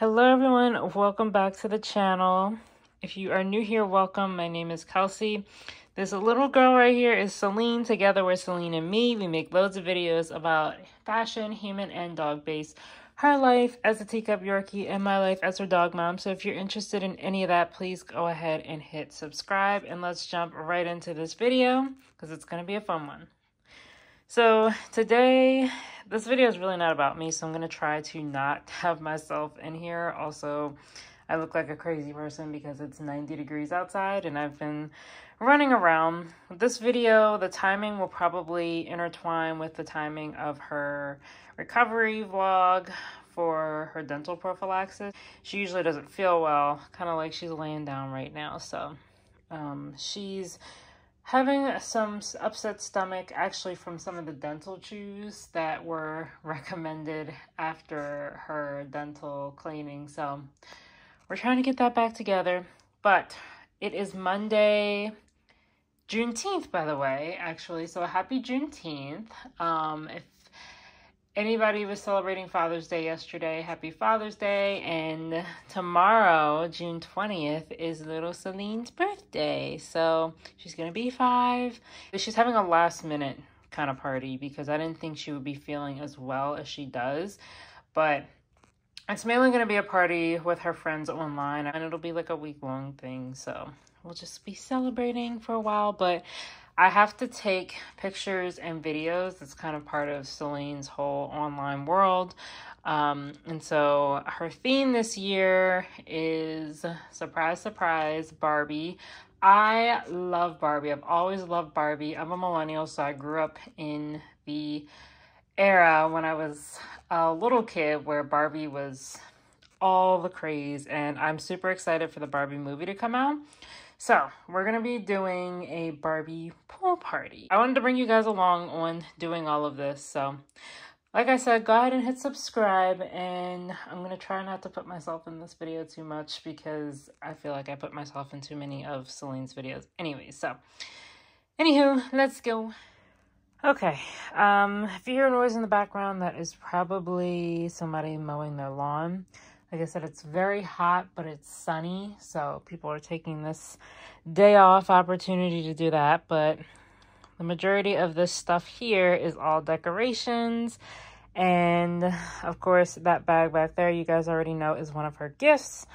Hello everyone, welcome back to the channel. If you are new here, welcome. My name is Kelsey. This little girl right here is Celine. Together with Celine and me, we make loads of videos about fashion, human, and dog-based. Her life as a teacup Yorkie and my life as her dog mom. So if you're interested in any of that, please go ahead and hit subscribe. And let's jump right into this video because it's going to be a fun one. So today, this video is really not about me, so I'm going to try to not have myself in here. Also, I look like a crazy person because it's 90 degrees outside and I've been running around. This video, the timing will probably intertwine with the timing of her recovery vlog for her dental prophylaxis. She usually doesn't feel well, kind of like she's laying down right now. So um, she's having some upset stomach actually from some of the dental chews that were recommended after her dental cleaning. So we're trying to get that back together. But it is Monday, Juneteenth, by the way, actually. So happy Juneteenth. Um, if anybody was celebrating Father's Day yesterday, happy Father's Day. And tomorrow, June 20th, is little Celine's birthday. So she's going to be five. She's having a last minute kind of party because I didn't think she would be feeling as well as she does. But it's mainly going to be a party with her friends online and it'll be like a week long thing. So we'll just be celebrating for a while. But I have to take pictures and videos. It's kind of part of Celine's whole online world. Um, and so her theme this year is surprise, surprise, Barbie. I love Barbie. I've always loved Barbie. I'm a millennial, so I grew up in the era when I was a little kid where Barbie was all the craze, and I'm super excited for the Barbie movie to come out. So we're going to be doing a Barbie pool party. I wanted to bring you guys along on doing all of this. So like I said, go ahead and hit subscribe and I'm going to try not to put myself in this video too much because I feel like I put myself in too many of Celine's videos. Anyways, so anywho, let's go. Okay, um, if you hear a noise in the background, that is probably somebody mowing their lawn. Like I said, it's very hot, but it's sunny, so people are taking this day off opportunity to do that. But the majority of this stuff here is all decorations. And of course, that bag back there, you guys already know, is one of her gifts.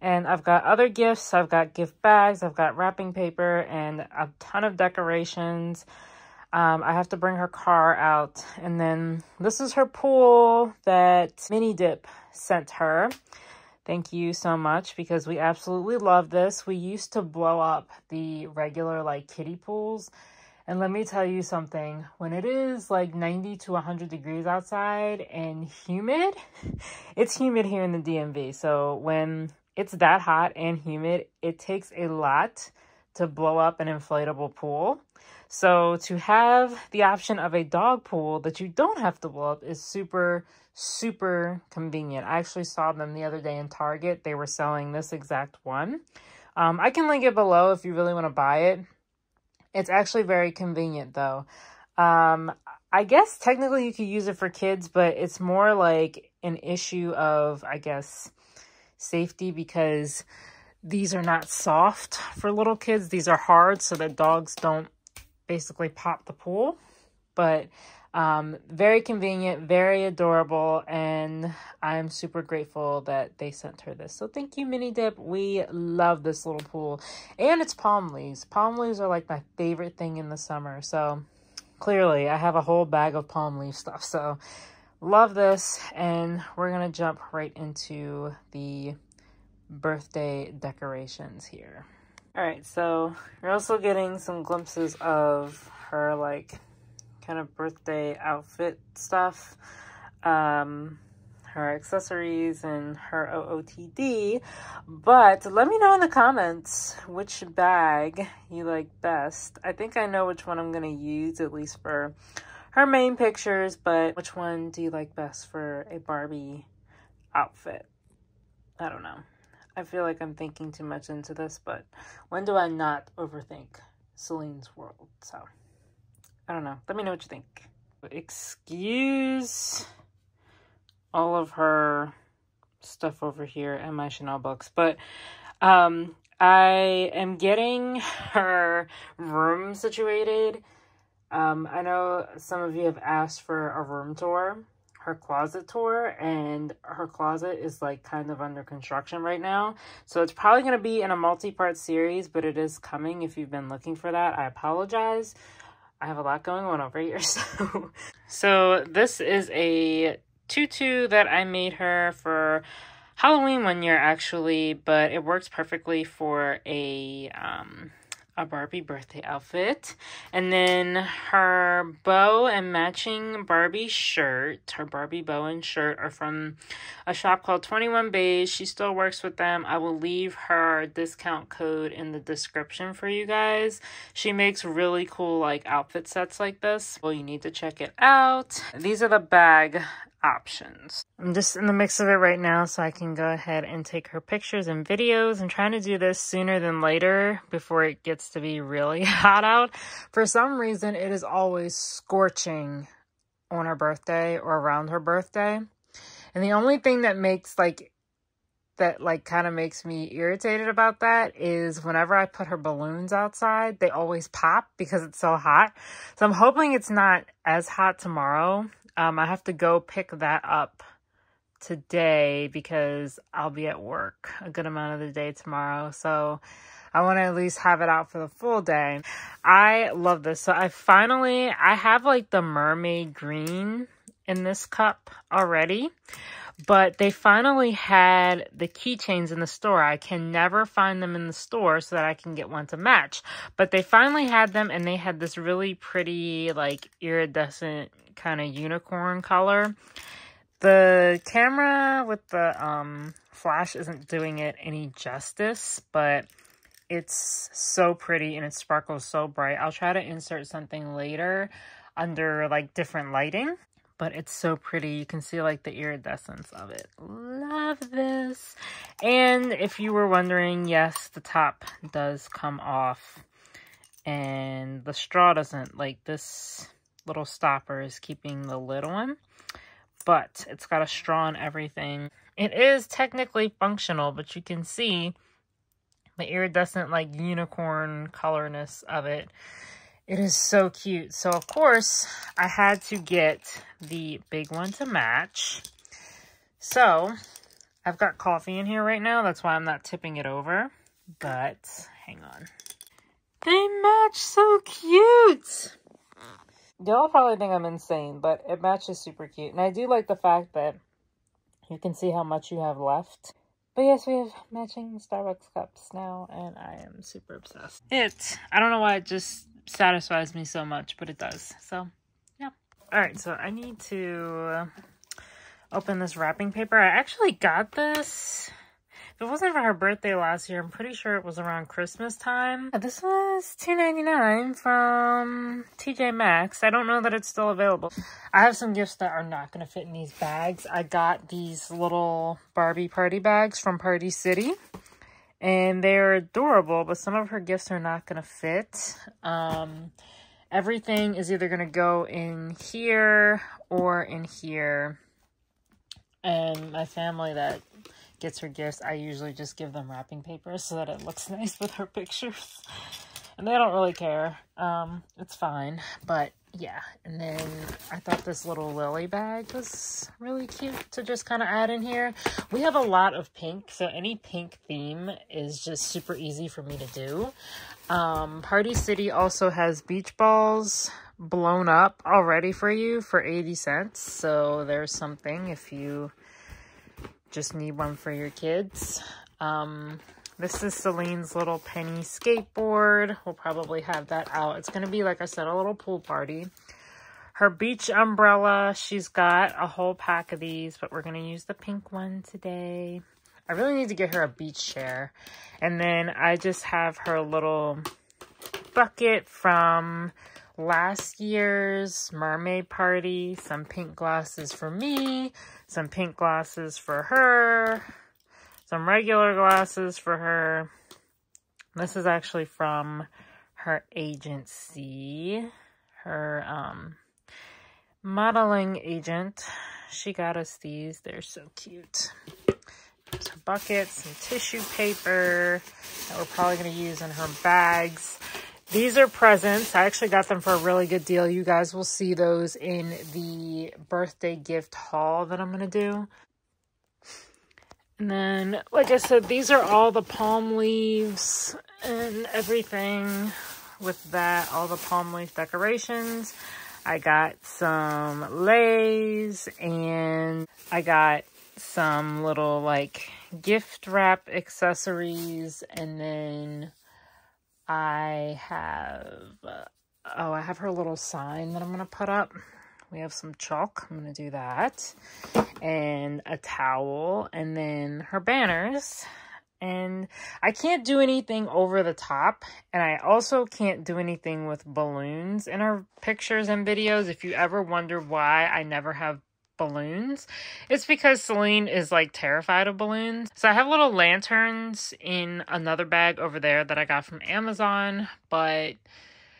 And I've got other gifts. I've got gift bags, I've got wrapping paper, and a ton of decorations. Um, I have to bring her car out. And then this is her pool that Minnidip sent her. Thank you so much because we absolutely love this. We used to blow up the regular like kiddie pools. And let me tell you something, when it is like 90 to 100 degrees outside and humid, it's humid here in the DMV. So when it's that hot and humid, it takes a lot to blow up an inflatable pool. So to have the option of a dog pool that you don't have to blow up is super, super convenient. I actually saw them the other day in Target. They were selling this exact one. Um, I can link it below if you really want to buy it. It's actually very convenient though. Um, I guess technically you could use it for kids, but it's more like an issue of, I guess, safety because these are not soft for little kids. These are hard so that dogs don't basically pop the pool. But um, very convenient, very adorable, and I'm super grateful that they sent her this. So thank you, Minnidip. We love this little pool. And it's palm leaves. Palm leaves are like my favorite thing in the summer. So clearly I have a whole bag of palm leaf stuff. So love this. And we're going to jump right into the birthday decorations here. All right, so you're also getting some glimpses of her like kind of birthday outfit stuff, um, her accessories and her OOTD. But let me know in the comments which bag you like best. I think I know which one I'm going to use, at least for her main pictures, but which one do you like best for a Barbie outfit? I don't know. I feel like I'm thinking too much into this, but when do I not overthink Celine's world? So, I don't know. Let me know what you think. Excuse all of her stuff over here and my Chanel books. But um, I am getting her room situated. Um, I know some of you have asked for a room tour, her closet tour, and her closet is like kind of under construction right now. So it's probably going to be in a multi-part series, but it is coming if you've been looking for that. I apologize. I have a lot going on over here. So, so this is a tutu that I made her for Halloween one year actually, but it works perfectly for a um, a Barbie birthday outfit. And then her bow and matching Barbie shirt, her Barbie bow and shirt are from a shop called 21 Bays. She still works with them. I will leave her discount code in the description for you guys. She makes really cool like outfit sets like this. Well, you need to check it out. These are the bag options. I'm just in the mix of it right now so I can go ahead and take her pictures and videos. I'm trying to do this sooner than later before it gets to be really hot out. For some reason, it is always scorching on her birthday or around her birthday. And the only thing that makes like that like kind of makes me irritated about that is whenever I put her balloons outside, they always pop because it's so hot. So I'm hoping it's not as hot tomorrow um, I have to go pick that up today because I'll be at work a good amount of the day tomorrow. So I want to at least have it out for the full day. I love this. So I finally, I have like the mermaid green in this cup already. But they finally had the keychains in the store. I can never find them in the store so that I can get one to match. But they finally had them and they had this really pretty like iridescent kind of unicorn color. The camera with the um, flash isn't doing it any justice, but it's so pretty and it sparkles so bright. I'll try to insert something later under like different lighting, but it's so pretty. You can see like the iridescence of it. Love this. And if you were wondering, yes, the top does come off and the straw doesn't like this little stopper is keeping the lid on. But it's got a straw and everything. It is technically functional, but you can see the iridescent like unicorn colorness of it. It is so cute. So of course I had to get the big one to match. So I've got coffee in here right now. That's why I'm not tipping it over. But hang on. They match so cute. Y'all probably think I'm insane, but it matches super cute. And I do like the fact that you can see how much you have left. But yes, we have matching Starbucks cups now, and I am super obsessed. It, I don't know why it just satisfies me so much, but it does. So, yeah. Alright, so I need to open this wrapping paper. I actually got this if it wasn't for her birthday last year, I'm pretty sure it was around Christmas time. Uh, this was $2.99 from TJ Maxx. I don't know that it's still available. I have some gifts that are not going to fit in these bags. I got these little Barbie party bags from Party City. And they're adorable, but some of her gifts are not going to fit. Um, everything is either going to go in here or in here. And my family that gets her gifts, I usually just give them wrapping paper so that it looks nice with her pictures. And they don't really care. Um, it's fine. But yeah, and then I thought this little lily bag was really cute to just kind of add in here. We have a lot of pink, so any pink theme is just super easy for me to do. Um, Party City also has beach balls blown up already for you for 80 cents. So there's something if you just need one for your kids. Um, this is Celine's little penny skateboard. We'll probably have that out. It's going to be, like I said, a little pool party. Her beach umbrella, she's got a whole pack of these, but we're going to use the pink one today. I really need to get her a beach chair. And then I just have her little bucket from last year's mermaid party. Some pink glasses for me, some pink glasses for her, some regular glasses for her. This is actually from her agency, her um, modeling agent. She got us these. They're so cute. Some buckets, some tissue paper that we're probably going to use in her bags. These are presents. I actually got them for a really good deal. You guys will see those in the birthday gift haul that I'm going to do. And then, like I said, these are all the palm leaves and everything with that, all the palm leaf decorations. I got some leis and I got some little like gift wrap accessories and then I have, uh, oh, I have her little sign that I'm going to put up. We have some chalk. I'm going to do that. And a towel. And then her banners. And I can't do anything over the top. And I also can't do anything with balloons in our pictures and videos. If you ever wonder why I never have balloons. It's because Celine is like terrified of balloons. So I have little lanterns in another bag over there that I got from Amazon, but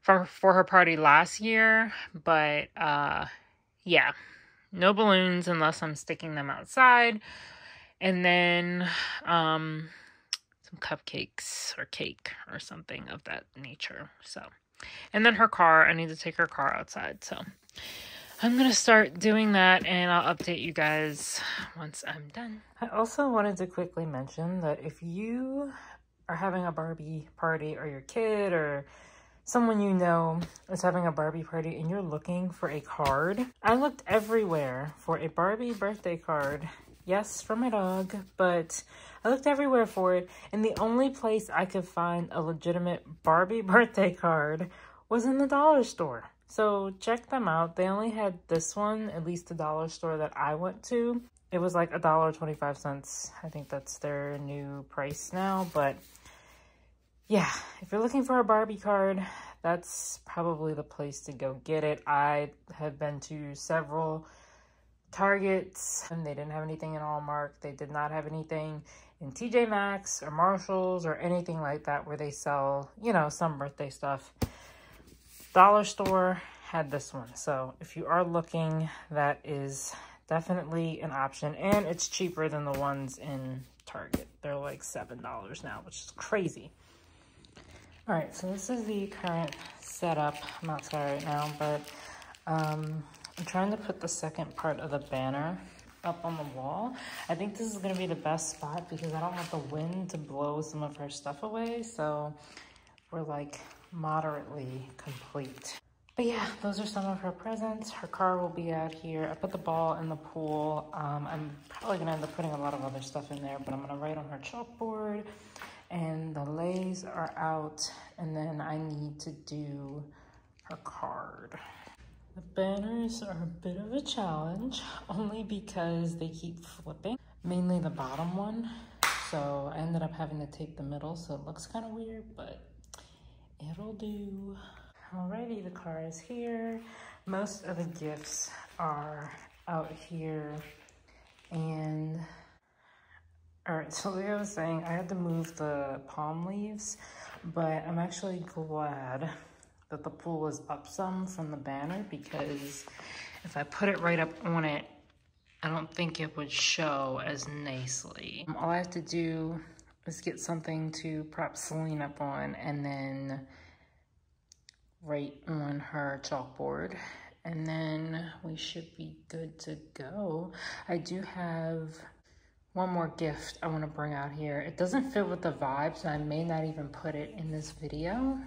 for for her party last year, but uh yeah. No balloons unless I'm sticking them outside. And then um some cupcakes or cake or something of that nature. So, and then her car, I need to take her car outside. So, I'm going to start doing that and I'll update you guys once I'm done. I also wanted to quickly mention that if you are having a Barbie party or your kid or someone you know is having a Barbie party and you're looking for a card, I looked everywhere for a Barbie birthday card. Yes, for my dog, but I looked everywhere for it and the only place I could find a legitimate Barbie birthday card was in the dollar store. So check them out. They only had this one, at least the dollar store that I went to. It was like a dollar twenty-five cents. I think that's their new price now. But yeah, if you're looking for a Barbie card, that's probably the place to go get it. I have been to several Targets and they didn't have anything in Hallmark. They did not have anything in TJ Maxx or Marshalls or anything like that where they sell, you know, some birthday stuff. Dollar Store had this one. So if you are looking, that is definitely an option. And it's cheaper than the ones in Target. They're like $7 now, which is crazy. All right, so this is the current setup. I'm outside right now, but um, I'm trying to put the second part of the banner up on the wall. I think this is gonna be the best spot because I don't want the wind to blow some of her stuff away. So we're like moderately complete. But yeah, those are some of her presents. Her car will be out here. I put the ball in the pool. Um, I'm probably gonna end up putting a lot of other stuff in there, but I'm gonna write on her chalkboard. And the leis are out. And then I need to do her card. The banners are a bit of a challenge, only because they keep flipping, mainly the bottom one. So I ended up having to tape the middle, so it looks kind of weird, but it'll do. Alrighty, the car is here. Most of the gifts are out here. And, all right, so like I was saying, I had to move the palm leaves, but I'm actually glad that the pool is up some from the banner because if I put it right up on it, I don't think it would show as nicely. Um, all I have to do is get something to prop Celine up on and then write on her chalkboard and then we should be good to go. I do have one more gift I want to bring out here. It doesn't fit with the vibe, so I may not even put it in this video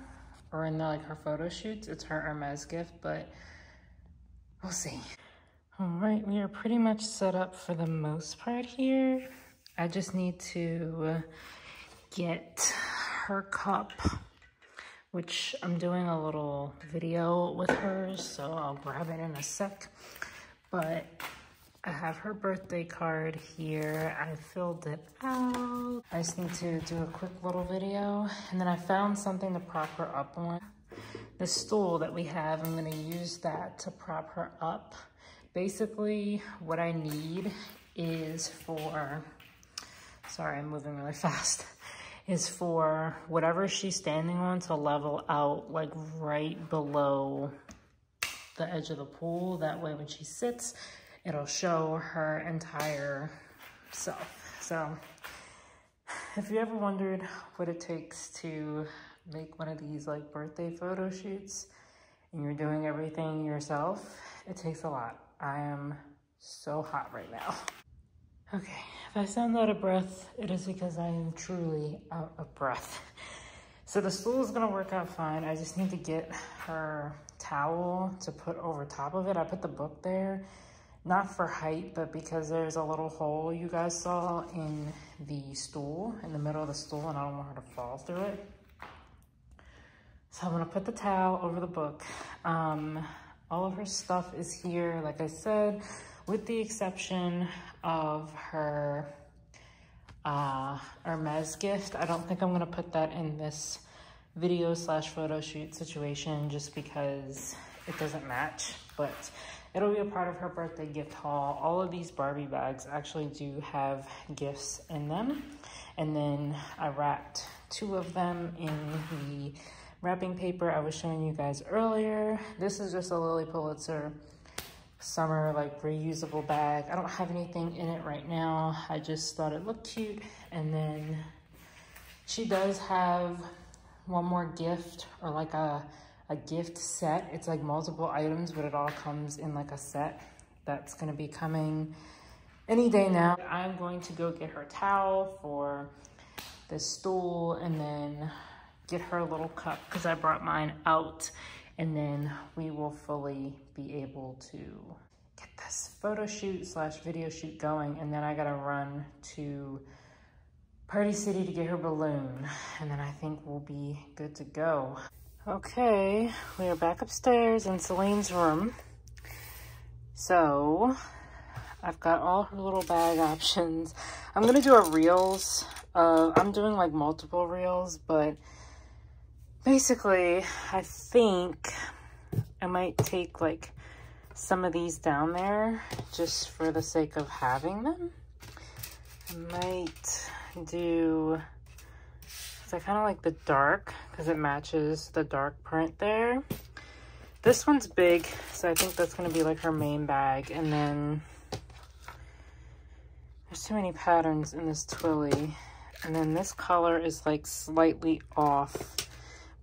or in the, like her photo shoots. It's her Hermes gift, but we'll see. All right, we are pretty much set up for the most part here. I just need to uh, get her cup, which I'm doing a little video with her, so I'll grab it in a sec. But I have her birthday card here. I filled it out. I just need to do a quick little video. And then I found something to prop her up on. The stool that we have, I'm gonna use that to prop her up. Basically, what I need is for sorry, I'm moving really fast, is for whatever she's standing on to level out like right below the edge of the pool. That way when she sits, it'll show her entire self. So if you ever wondered what it takes to make one of these like birthday photo shoots and you're doing everything yourself? It takes a lot. I am so hot right now. Okay, if I sound out of breath, it is because I am truly out of breath. So the stool is gonna work out fine. I just need to get her towel to put over top of it. I put the book there, not for height, but because there's a little hole you guys saw in the stool, in the middle of the stool, and I don't want her to fall through it. So I'm gonna put the towel over the book. Um, all of her stuff is here, like I said, with the exception of her uh, Hermes gift. I don't think I'm gonna put that in this video slash photo shoot situation just because it doesn't match, but it'll be a part of her birthday gift haul. All of these Barbie bags actually do have gifts in them. And then I wrapped two of them in the wrapping paper I was showing you guys earlier. This is just a Lilly Pulitzer summer like reusable bag. I don't have anything in it right now. I just thought it looked cute. And then she does have one more gift or like a, a gift set. It's like multiple items, but it all comes in like a set that's gonna be coming any day now. I'm going to go get her towel for the stool and then get her a little cup because I brought mine out and then we will fully be able to get this photo shoot slash video shoot going and then I gotta run to Party City to get her balloon and then I think we'll be good to go. Okay, we are back upstairs in Celine's room. So I've got all her little bag options. I'm gonna do a reels. I'm doing like multiple reels, but basically, I think I might take like some of these down there just for the sake of having them. I might do, I kind of like the dark because it matches the dark print there. This one's big, so I think that's going to be like her main bag. And then there's too many patterns in this Twilly. And then this color is like slightly off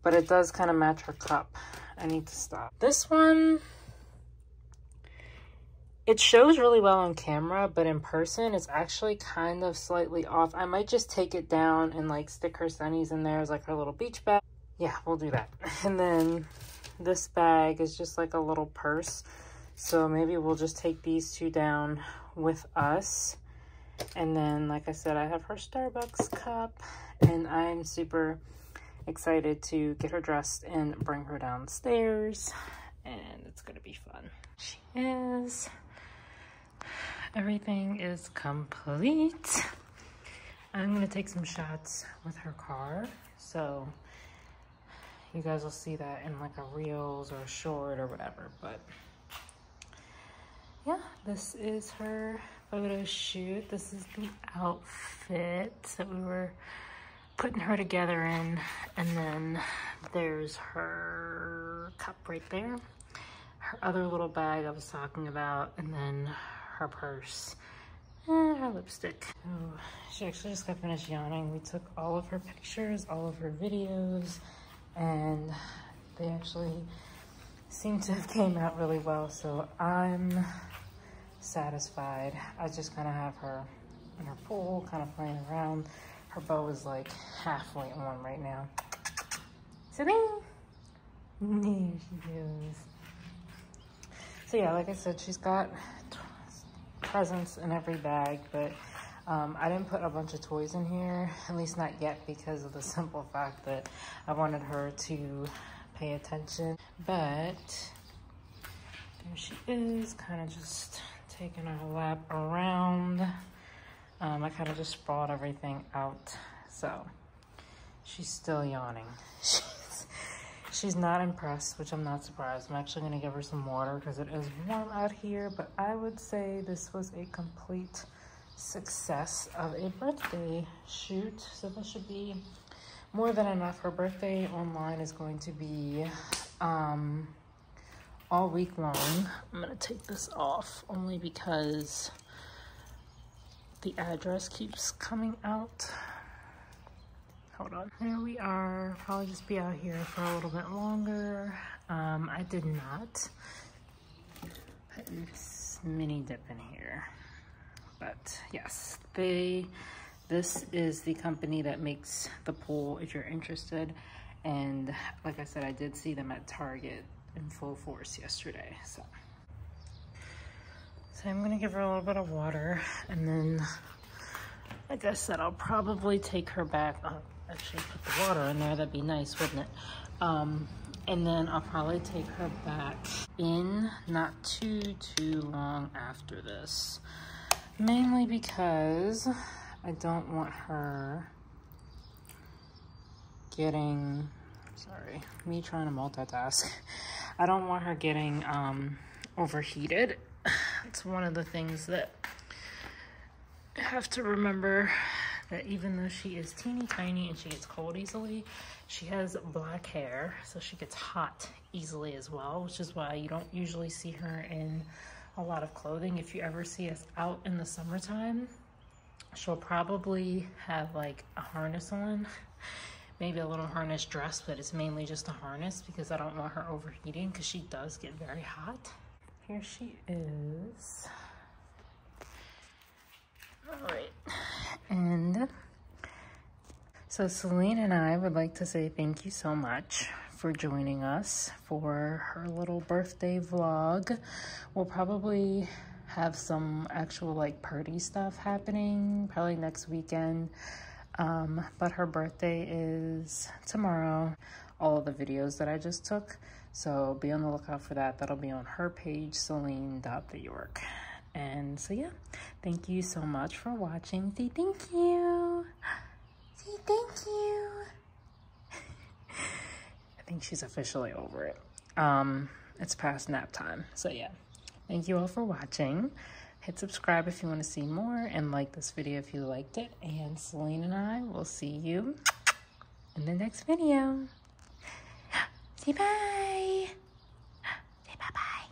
but it does kind of match her cup. I need to stop. This one, it shows really well on camera, but in person, it's actually kind of slightly off. I might just take it down and like stick her sunnies in there as like her little beach bag. Yeah, we'll do that. And then this bag is just like a little purse. So maybe we'll just take these two down with us. And then, like I said, I have her Starbucks cup and I'm super excited to get her dressed and bring her downstairs and it's gonna be fun. She is. Everything is complete. I'm gonna take some shots with her car. So you guys will see that in like a reels or a short or whatever, but yeah, this is her photo shoot. This is the outfit that we were putting her together in and then there's her cup right there her other little bag I was talking about and then her purse and her lipstick. Oh, she actually just got finished yawning. We took all of her pictures all of her videos and they actually seem to have came out really well so I'm satisfied. I just kind of have her in her pool kind of playing around her bow is like halfway on right now. Sitting. There she goes. So yeah, like I said, she's got presents in every bag, but um, I didn't put a bunch of toys in here, at least not yet, because of the simple fact that I wanted her to pay attention. But there she is, kind of just taking her lap around. Um, I kind of just sprawled everything out. So she's still yawning. She's, she's not impressed, which I'm not surprised. I'm actually going to give her some water because it is warm out here. But I would say this was a complete success of a birthday shoot. So this should be more than enough. Her birthday online is going to be um, all week long. I'm going to take this off only because the address keeps coming out. hold on. There we are. Probably just be out here for a little bit longer. Um, I did not put this Minnidip in here. But yes, they, this is the company that makes the pool if you're interested. And like I said, I did see them at Target in full force yesterday, so. So I'm gonna give her a little bit of water and then, like I said, I'll probably take her back. I'll actually put the water in there, that'd be nice, wouldn't it? Um, and then I'll probably take her back in not too, too long after this. Mainly because I don't want her getting, sorry, me trying to multitask. I don't want her getting um, overheated. It's one of the things that I have to remember that even though she is teeny tiny and she gets cold easily, she has black hair, so she gets hot easily as well, which is why you don't usually see her in a lot of clothing. If you ever see us out in the summertime, she'll probably have like a harness on, maybe a little harness dress, but it's mainly just a harness because I don't want her overheating because she does get very hot. Here she is. All right, and so Celine and I would like to say thank you so much for joining us for her little birthday vlog. We'll probably have some actual like party stuff happening probably next weekend. Um, but her birthday is tomorrow. All the videos that I just took. So be on the lookout for that. That'll be on her page, Celine.theyork. And so yeah, thank you so much for watching. Say thank you. Say thank you. I think she's officially over it. Um, it's past nap time. So yeah, thank you all for watching. Hit subscribe if you want to see more and like this video if you liked it. And Celine and I will see you in the next video. Say bye. Say bye-bye.